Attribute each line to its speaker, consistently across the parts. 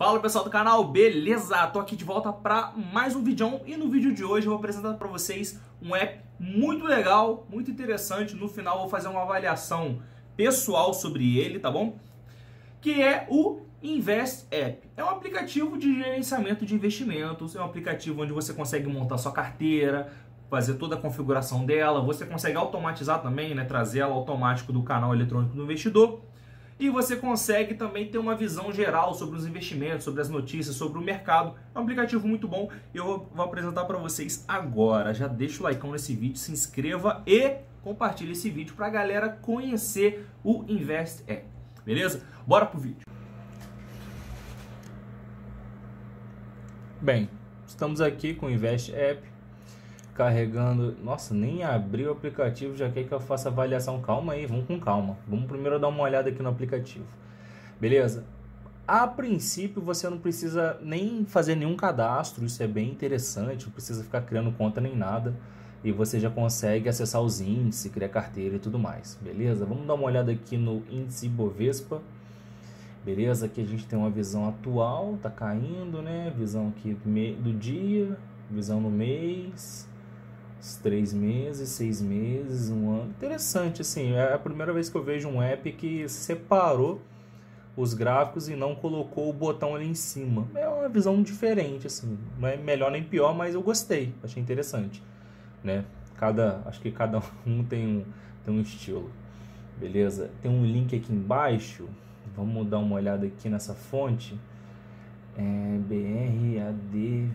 Speaker 1: Fala pessoal do canal, beleza? Tô aqui de volta para mais um vídeo e no vídeo de hoje eu vou apresentar para vocês um app muito legal, muito interessante. No final vou fazer uma avaliação pessoal sobre ele, tá bom? Que é o Invest App. É um aplicativo de gerenciamento de investimentos, é um aplicativo onde você consegue montar sua carteira, fazer toda a configuração dela, você consegue automatizar também, né, trazer ela automático do canal eletrônico do investidor e você consegue também ter uma visão geral sobre os investimentos, sobre as notícias, sobre o mercado. É um aplicativo muito bom eu vou apresentar para vocês agora. Já deixa o like nesse vídeo, se inscreva e compartilhe esse vídeo para a galera conhecer o Invest App. Beleza? Bora pro vídeo.
Speaker 2: Bem, estamos aqui com o Invest App carregando. Nossa, nem abri o aplicativo, já quer que eu faça avaliação. Calma aí, vamos com calma. Vamos primeiro dar uma olhada aqui no aplicativo. Beleza? A princípio você não precisa nem fazer nenhum cadastro, isso é bem interessante, não precisa ficar criando conta nem nada. E você já consegue acessar os índices, criar carteira e tudo mais, beleza? Vamos dar uma olhada aqui no índice Bovespa. Beleza? Aqui a gente tem uma visão atual, tá caindo, né? Visão aqui do dia, visão no mês, três meses, seis meses, um ano. Interessante, assim, é a primeira vez que eu vejo um app que separou os gráficos e não colocou o botão ali em cima. É uma visão diferente, assim, não é melhor nem pior, mas eu gostei, achei interessante, né? Cada, acho que cada um tem um, tem um estilo, beleza? Tem um link aqui embaixo, vamos dar uma olhada aqui nessa fonte, é BRADVFN,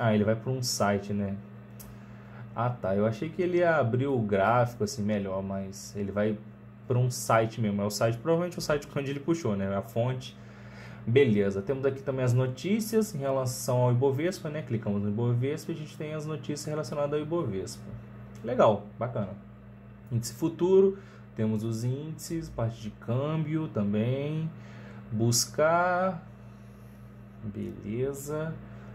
Speaker 2: ah, ele vai para um site, né? Ah, tá. Eu achei que ele ia abrir o gráfico assim melhor, mas ele vai para um site mesmo. É o site, provavelmente o site onde ele puxou, né? A fonte. Beleza. Temos aqui também as notícias em relação ao Ibovespa, né? Clicamos no Ibovespa e a gente tem as notícias relacionadas ao Ibovespa. Legal, bacana. Índice futuro, temos os índices, parte de câmbio também. Buscar. Beleza.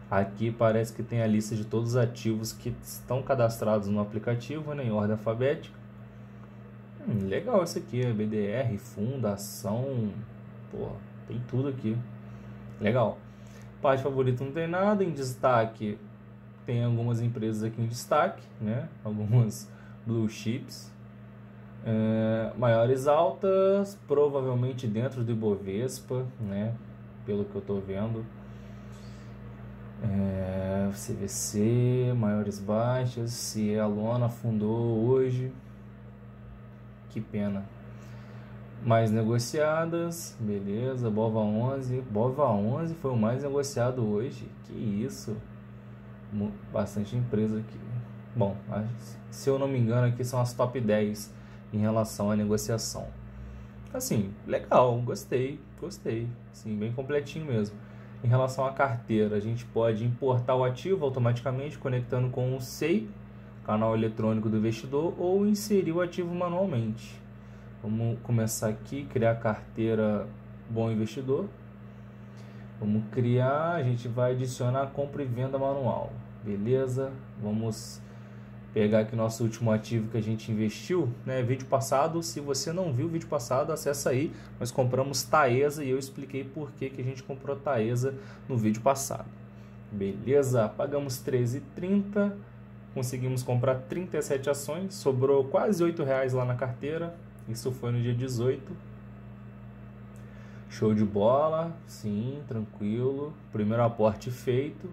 Speaker 2: Aqui parece que tem a lista de todos os ativos que estão cadastrados no aplicativo, né, em ordem alfabética. Hum, legal isso aqui, é BDR, fundação, porra, tem tudo aqui. Legal. Parte favorita não tem nada, em destaque tem algumas empresas aqui em destaque, né? Algumas blue chips. É, maiores altas, provavelmente dentro do Ibovespa, né? Pelo que eu estou vendo. É, CVC, maiores baixas, se a Lona afundou hoje, que pena. Mais negociadas, beleza, Bova 11, Bova 11 foi o mais negociado hoje, que isso, bastante empresa aqui. Bom, se eu não me engano aqui são as top 10 em relação à negociação. Assim, legal, gostei, gostei, sim, bem completinho mesmo. Em relação à carteira, a gente pode importar o ativo automaticamente conectando com o SEI, canal eletrônico do investidor, ou inserir o ativo manualmente. Vamos começar aqui, criar carteira Bom Investidor. Vamos criar, a gente vai adicionar compra e venda manual. Beleza? Vamos pegar aqui nosso último ativo que a gente investiu, né? Vídeo passado, se você não viu o vídeo passado, acessa aí. Nós compramos Taesa e eu expliquei por que, que a gente comprou Taesa no vídeo passado. Beleza? Pagamos 13,30, conseguimos comprar 37 ações, sobrou quase 8 reais lá na carteira. Isso foi no dia 18. Show de bola, sim, tranquilo. Primeiro aporte feito.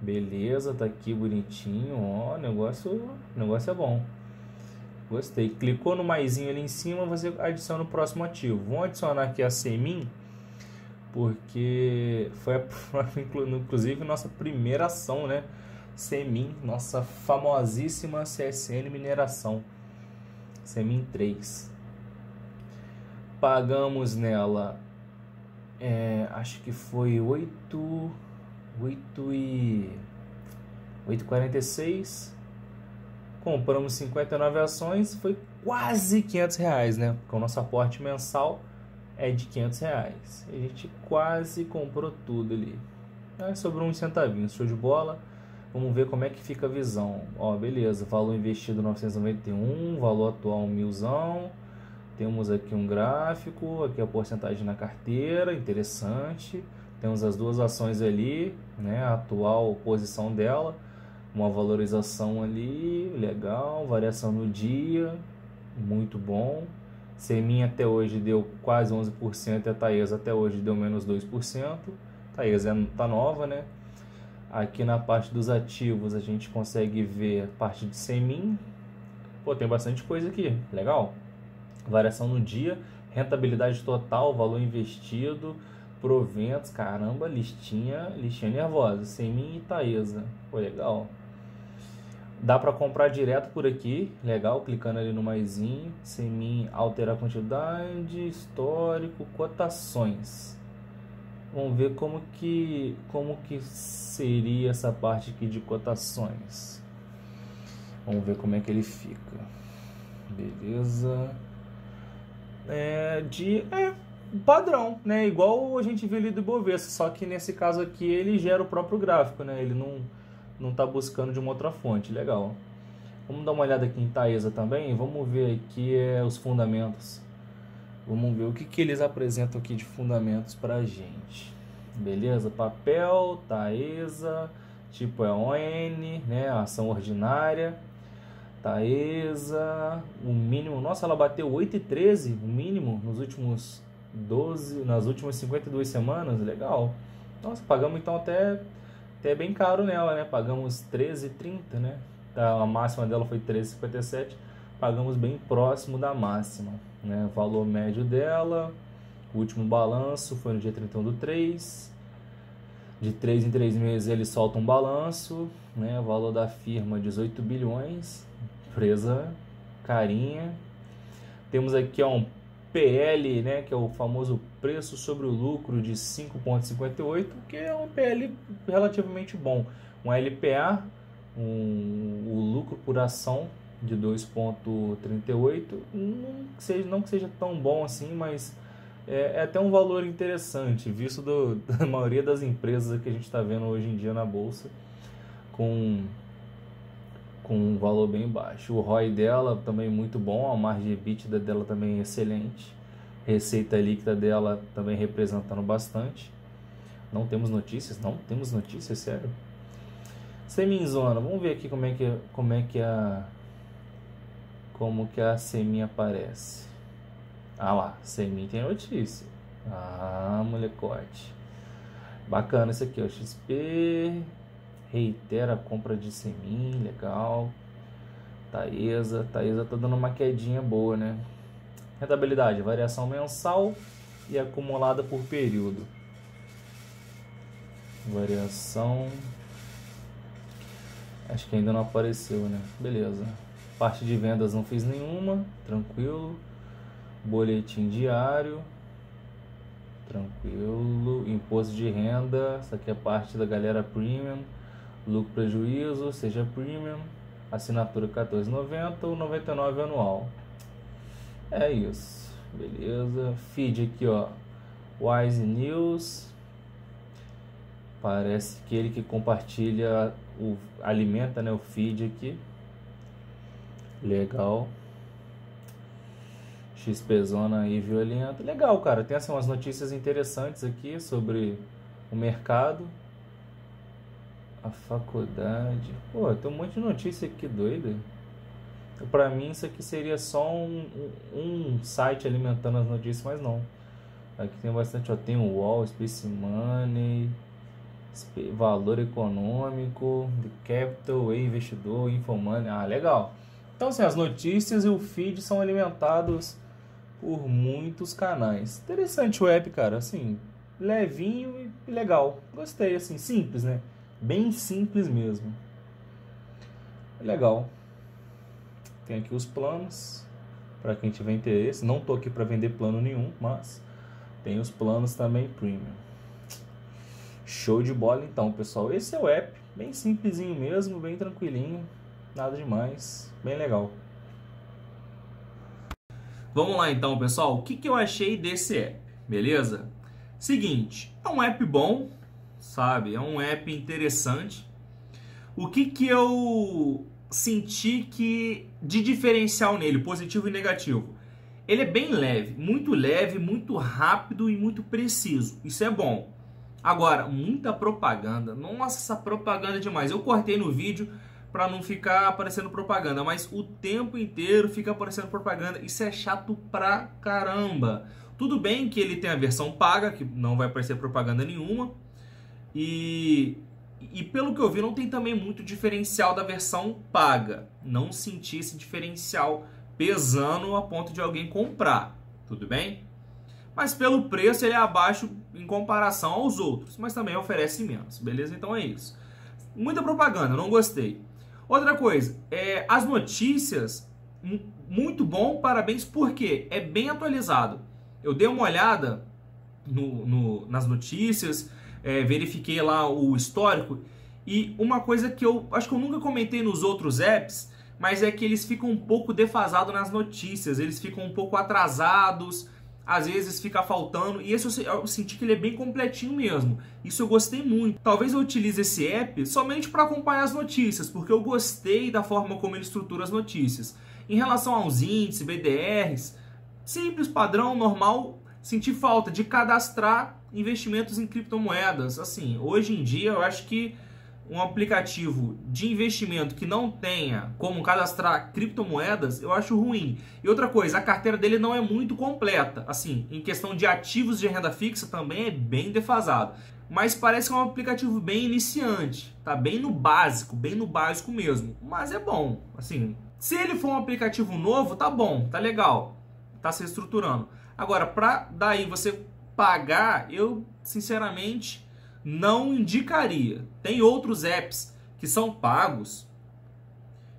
Speaker 2: Beleza, tá aqui bonitinho, ó, negócio, negócio é bom. Gostei. Clicou no maisinho ali em cima, você adiciona o próximo ativo. Vamos adicionar aqui a Semin, porque foi inclusive nossa primeira ação, né? Semin, nossa famosíssima CSN Mineração. Semin 3. Pagamos nela, é, acho que foi 8 8 e 8,46. Compramos 59 ações, foi quase 500 reais, né? Porque o nosso aporte mensal é de 500 reais. A gente quase comprou tudo ali. Aí sobrou uns centavinhos, show de bola. Vamos ver como é que fica a visão. Ó, beleza, valor investido 991, valor atual 1000, Temos aqui um gráfico, aqui a porcentagem na carteira, interessante. Temos as duas ações ali, né, a atual posição dela, uma valorização ali, legal, variação no dia, muito bom. Semin até hoje deu quase 11% e a Taesa até hoje deu menos 2%. Taesa tá nova, né? Aqui na parte dos ativos a gente consegue ver a parte de Semin. Pô, tem bastante coisa aqui, legal. Variação no dia, rentabilidade total, valor investido, proventos, caramba, listinha, listinha nervosa, Semin e Taesa. Pô, legal. Dá para comprar direto por aqui, legal, clicando ali no maisinho, Semin, alterar quantidade, histórico, cotações. Vamos ver como que como que seria essa parte aqui de cotações. Vamos ver como é que ele fica. Beleza. É de é padrão, né? Igual a gente viu ali do Bovespa, só que nesse caso aqui ele gera o próprio gráfico, né? Ele não não está buscando de uma outra fonte. Legal. Vamos dar uma olhada aqui em Taesa também. Vamos ver aqui é, os fundamentos. Vamos ver o que, que eles apresentam aqui de fundamentos para gente. Beleza? Papel, Taesa, tipo é ON, né? Ação ordinária. Taesa, o mínimo, nossa, ela bateu 8,13, o mínimo nos últimos 12, nas últimas 52 semanas, legal. Nossa, pagamos então até até bem caro nela, né? Pagamos 13,30, né? A máxima dela foi 13,57. Pagamos bem próximo da máxima, né? valor médio dela, último balanço foi no dia 31 do 3. De 3 em 3 meses ele solta um balanço, né? O valor da firma 18 bilhões, empresa carinha. Temos aqui ó, um PL, né, que é o famoso preço sobre o lucro de 5,58, que é um PL relativamente bom. Um LPA, um, o lucro por ação de 2,38, não, que seja, não que seja tão bom assim, mas é, é até um valor interessante, visto do, da maioria das empresas que a gente está vendo hoje em dia na bolsa, com com um valor bem baixo. O ROI dela também muito bom, a margem EBITDA dela também é excelente. Receita líquida dela também representando bastante. Não temos notícias? Não temos notícias, sério. Seminzona, vamos ver aqui como é que como é que a como que a Semin aparece. Ah lá, Semin tem notícia. Ah, molecote. Bacana isso aqui, ó. XP reitera a compra de Semin, legal. Taesa, Taesa tá dando uma quedinha boa, né? Rentabilidade, variação mensal e acumulada por período. Variação. Acho que ainda não apareceu, né? Beleza. Parte de vendas não fiz nenhuma, tranquilo. Boletim diário. Tranquilo. Imposto de renda, essa aqui é parte da galera premium lucro prejuízo, seja premium, assinatura 14,90 ou 99 anual. É isso. Beleza. Feed aqui, ó. Wise News. Parece que ele que compartilha o alimenta, né, o feed aqui. Legal. XP Zona aí violenta. Legal, cara. Tem assim umas notícias interessantes aqui sobre o mercado. A faculdade. Pô, tem um monte de notícia aqui doida. Pra mim isso aqui seria só um, um site alimentando as notícias, mas não. Aqui tem bastante, ó, tem o UOL, Space Money, Valor Econômico, The Capital, Investidor, Infomoney. Ah, legal. Então, assim, as notícias e o feed são alimentados por muitos canais. Interessante o app, cara, assim, levinho e legal. Gostei, assim, simples, né? Bem simples mesmo. Legal. Tem aqui os planos para quem tiver interesse. Não tô aqui para vender plano nenhum, mas tem os planos também premium. Show de bola então, pessoal. Esse é o app, bem simplesinho mesmo, bem tranquilinho, nada demais, bem legal.
Speaker 1: Vamos lá então, pessoal. O que, que eu achei desse app? Beleza? Seguinte, é um app bom, sabe? É um app interessante. O que que eu senti que de diferencial nele, positivo e negativo? Ele é bem leve, muito leve, muito rápido e muito preciso. Isso é bom. Agora, muita propaganda. Nossa, essa propaganda é demais. Eu cortei no vídeo para não ficar aparecendo propaganda, mas o tempo inteiro fica aparecendo propaganda. Isso é chato pra caramba. Tudo bem que ele tem a versão paga, que não vai aparecer propaganda nenhuma. E, e pelo que eu vi, não tem também muito diferencial da versão paga. Não senti esse diferencial pesando a ponto de alguém comprar. Tudo bem? Mas pelo preço ele é abaixo em comparação aos outros, mas também oferece menos, beleza? Então é isso. Muita propaganda, não gostei. Outra coisa, é, as notícias, muito bom, parabéns, porque é bem atualizado. Eu dei uma olhada no, no, nas notícias, é, verifiquei lá o histórico e uma coisa que eu acho que eu nunca comentei nos outros apps, mas é que eles ficam um pouco defasados nas notícias, eles ficam um pouco atrasados, às vezes fica faltando, e esse eu, eu senti que ele é bem completinho mesmo. Isso eu gostei muito. Talvez eu utilize esse app somente para acompanhar as notícias, porque eu gostei da forma como ele estrutura as notícias. Em relação aos índices, BDRs, simples, padrão, normal, senti falta de cadastrar investimentos em criptomoedas. Assim, hoje em dia eu acho que um aplicativo de investimento que não tenha como cadastrar criptomoedas, eu acho ruim. E outra coisa, a carteira dele não é muito completa. Assim, em questão de ativos de renda fixa também é bem defasado. Mas parece que é um aplicativo bem iniciante, tá bem no básico, bem no básico mesmo. Mas é bom, assim, se ele for um aplicativo novo, tá bom, tá legal está se estruturando. Agora, para daí você pagar, eu sinceramente não indicaria. Tem outros apps que são pagos.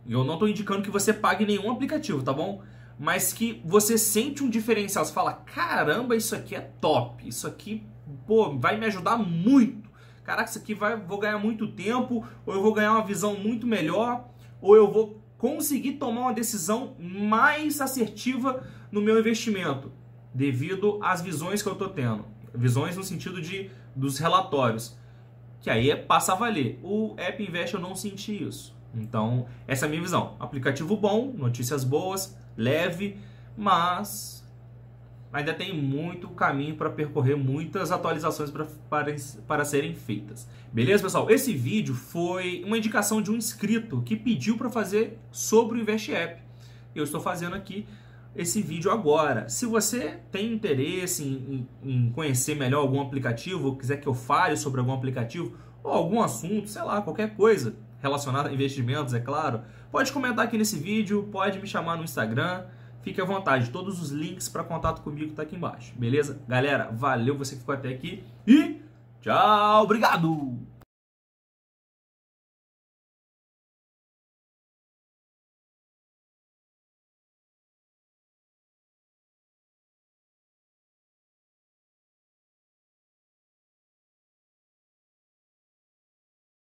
Speaker 1: E eu não estou indicando que você pague nenhum aplicativo, tá bom? Mas que você sente um diferencial. Você fala: caramba, isso aqui é top. Isso aqui, pô, vai me ajudar muito. Caraca, isso aqui vai, vou ganhar muito tempo. Ou eu vou ganhar uma visão muito melhor. Ou eu vou conseguir tomar uma decisão mais assertiva no meu investimento, devido às visões que eu estou tendo. Visões no sentido de dos relatórios, que aí é passa a valer. O App Invest eu não senti isso. Então, essa é a minha visão. Aplicativo bom, notícias boas, leve, mas ainda tem muito caminho para percorrer, muitas atualizações para, para serem feitas. Beleza, pessoal? Esse vídeo foi uma indicação de um inscrito que pediu para fazer sobre o Invest App. Eu estou fazendo aqui esse vídeo agora. Se você tem interesse em, em, conhecer melhor algum aplicativo, quiser que eu fale sobre algum aplicativo, ou algum assunto, sei lá, qualquer coisa relacionada a investimentos, é claro, pode comentar aqui nesse vídeo, pode me chamar no Instagram, fique à vontade. Todos os links para contato comigo tá aqui embaixo, beleza? Galera, valeu você que ficou até aqui e tchau, obrigado!